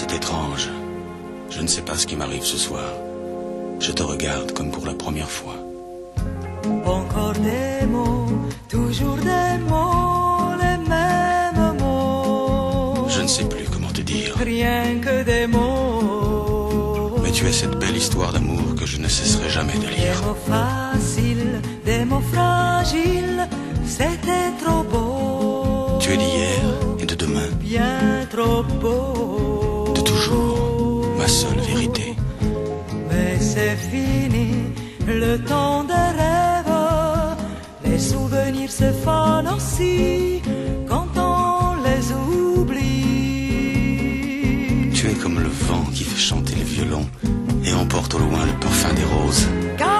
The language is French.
C'est étrange. Je ne sais pas ce qui m'arrive ce soir. Je te regarde comme pour la première fois. Encore des mots, toujours des mots, les mêmes mots. Je ne sais plus comment te dire. Rien que des mots. Mais tu es cette belle histoire d'amour que je ne cesserai jamais de Des lire. mots faciles, des mots fragiles, c'était trop beau. Tu es d'hier et de demain, Bien trop beau. Seule vérité. Mais c'est fini, le temps des rêves. Les souvenirs se fanent aussi quand on les oublie. Tu es comme le vent qui fait chanter le violon et emporte au loin le parfum des roses. Caramel,